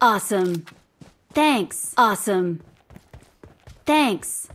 Awesome. Thanks. Awesome. Thanks.